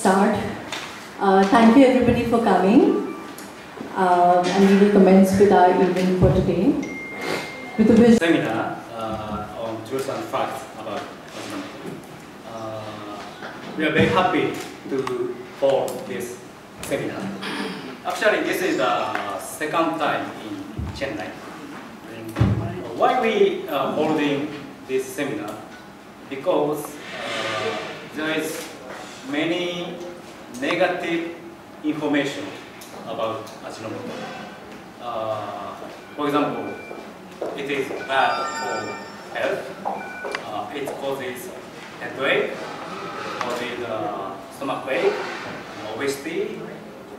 start. Uh, thank you everybody for coming. Uh, and we will commence with our evening for today. With a seminar uh, on truth and facts about Ajinomoto. Uh, we are very happy to hold this seminar. Actually, this is the second time in Chennai. Why we are holding this seminar? Because uh, there is many negative information about Ajinomoto. Uh, for example, it is bad for health. Uh, it causes headache, causes uh, stomach ache, obesity,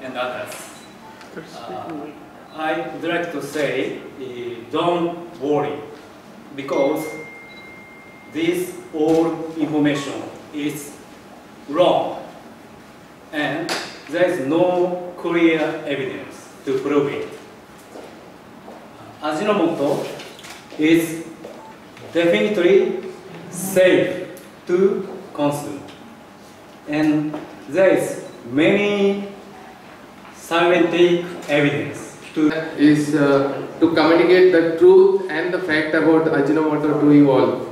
and others. Uh, I would like to say, eh, don't worry, because this all information is wrong, and there is no clear evidence to prove it. Ajinomoto is definitely safe to consume. And there is many scientific evidence to is uh, to communicate the truth and the fact about Ajinomoto to you all.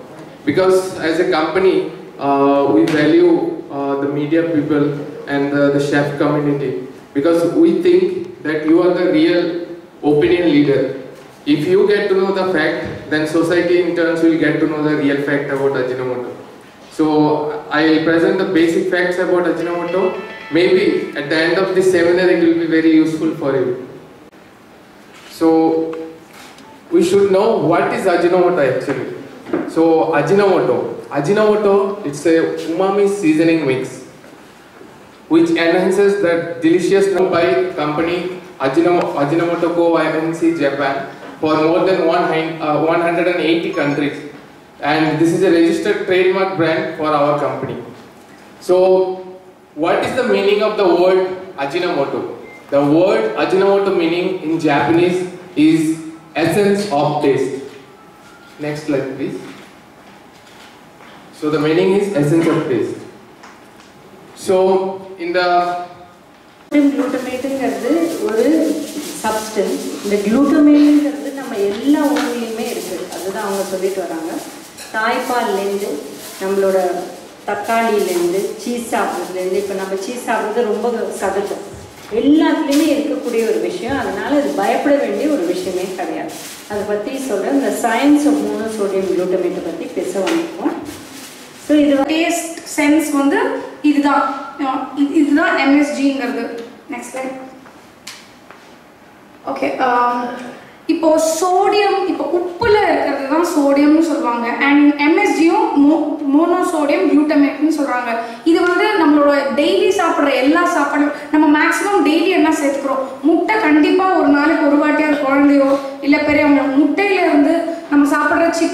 Because as a company, uh, we value uh, the media people and uh, the chef community because we think that you are the real opinion leader. If you get to know the fact, then society in turns will get to know the real fact about Ajinomoto. So I'll present the basic facts about Ajinomoto. Maybe at the end of this seminar it will be very useful for you. So we should know what is Ajinomoto actually. So Ajinomoto, Ajinomoto it's a umami seasoning mix which enhances the deliciousness by company Ajinomoto, Co. INC Japan for more than one uh, 180 countries and this is a registered trademark brand for our company. So what is the meaning of the word Ajinomoto? The word Ajinomoto meaning in Japanese is essence of taste. Next slide please. So the meaning is essence of taste. So in the குளுட்டமேட்டுங்கிறது ஒரு substance இந்த குளுட்டமேட்டுங்கிறது நம்ம எல்லா உணவுலையுமே இருக்குது. அதுதான் அவங்க சொல்லிட்டு வராங்க. தாய்ப்பால்லேருந்து நம்மளோட தக்காளியிலேருந்து சீஸ் சாப்பிட்றதுலேருந்து இப்போ நம்ம சீஸ் சாப்பிட்றது ரொம்ப சதுக்கம். எல்லாத்துலேயுமே இருக்கக்கூடிய ஒரு விஷயம். அதனால அது பயப்பட வேண்டிய ஒரு விஷயமே கிடையாது. அதை பற்றி சொல்கிறேன் இந்த சயின்ஸ் ஆஃப் மோனோசோடியம் குளூட்டமேட்டை பற்றி பேச வந்திருக்கோம். ஸோ இது டேஸ்ட் சென்ஸ் வந்து இதுதான். இதுதான் எம்எஸ்ஜிங்கிறது நெக்ஸ்ட் லைன் ஓகே இப்போ சோடியம் இப்போ உப்புல இருக்கிறது தான் சோடியம்னு சொல்லுவாங்க அண்ட் எம்எஸ்ஜியும் மோ மோனோசோடியம் குளூட்டமேட்னு சொல்கிறாங்க இது வந்து நம்மளோட டெய்லி சாப்பிட்ற எல்லா சாப்பாடும் நம்ம மேக்ஸிமம் டெய்லி என்ன சேர்த்துக்கிறோம். முட்டை கண்டிப்பாக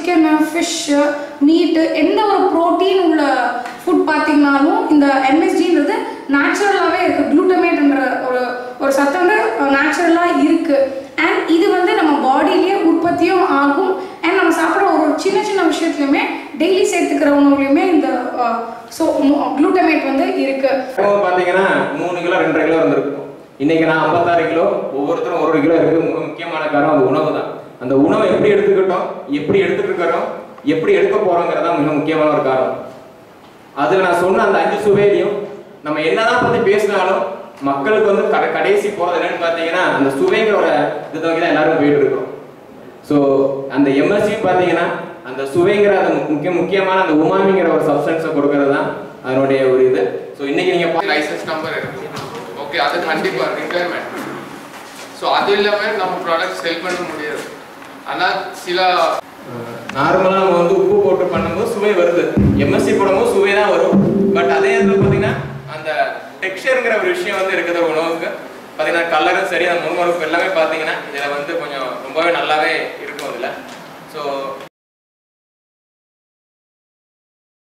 சிக்கனு ஃபிஷ்ஷு மீட்டு எந்த ஒரு ப்ரோட்டீன் உள்ள ஃபுட் பார்த்தீங்கனாலும் இந்த எம்எஸ்ஜின்றது நேச்சுரலாகவே இருக்குது குளூட்டமேட்ன்ற ஒரு ஒரு சத்து வந்து நேச்சுரலாக இருக்குது அண்ட் இது வந்து நம்ம பாடியிலேயே உற்பத்தியும் ஆகும். அண்ட் நம்ம சாப்பிட்ற ஒரு சின்ன சின்ன விஷயத்துலையுமே டெய்லி சேர்த்துக்கிற உணவுலையுமே இந்த ஸோ குளூட்டமேட் வந்து இருக்குது பார்த்தீங்கன்னா மூணு கிலோ ரெண்டரை கிலோ இருந்திருக்கும். இன்னைக்கு நான் ஐம்பத்தாறு கிலோ ஒவ்வொருத்தரும் ஒரு கிலோ இருக்குது முக்கியமான காரணம் அது உணவு தான் அந்த உணவை எப்படி எடுத்துக்கிட்டோம்? எப்படி எடுத்துட்டு இருக்கிறோம் எப்படி எடுக்க போறோங்கிறது தான் மிக முக்கியமான ஒரு காரணம். அதுல நான் சொன்ன அந்த அஞ்சு சுவையிலையும் நம்ம என்னதான் பத்தி பேசினாலும் மக்களுக்கு வந்து கடை கடைசி போறது என்னன்னு பார்த்தீங்கன்னா அந்த சுவைங்கிற ஒரு இது நோக்கி தான் எல்லாரும் போயிட்டு இருக்கோம் ஸோ அந்த எம்எஸ்சி பார்த்தீங்கன்னா அந்த சுவைங்கிற அந்த முக்கிய முக்கியமான அந்த உமாமிங்கிற ஒரு சப்ஸ்டன்ஸை கொடுக்கறது தான் அதனுடைய ஒரு இது. ஸோ இன்னைக்கு நீங்க லைசன்ஸ் நம்பர் இருக்கு ஓகே அது கண்டிப்பாக ரிக்வயர்மெண்ட் ஸோ அது இல்லாமல் நம்ம ப்ராடக்ட் செல் பண்ண முடியாது. ஆனால் சில நார்மலாக நம்ம வந்து உப்பு போட்டு பண்ணும்போது சுவை வருது. எம்எஸ்சி போடும்போது சுவை தான் வரும். பட் அதே இதில் பார்த்தீங்கன்னா அந்த டெக்ஸ்டருங்கிற ஒரு விஷயம் வந்து இருக்குது உணவுக்கு. பார்த்தீங்கன்னா கலரும் சரி அந்த முன்மருப்பு எல்லாமே பார்த்தீங்கன்னா இதில் வந்து கொஞ்சம் ரொம்பவே நல்லாவே இருக்கும் இதில். ஸோ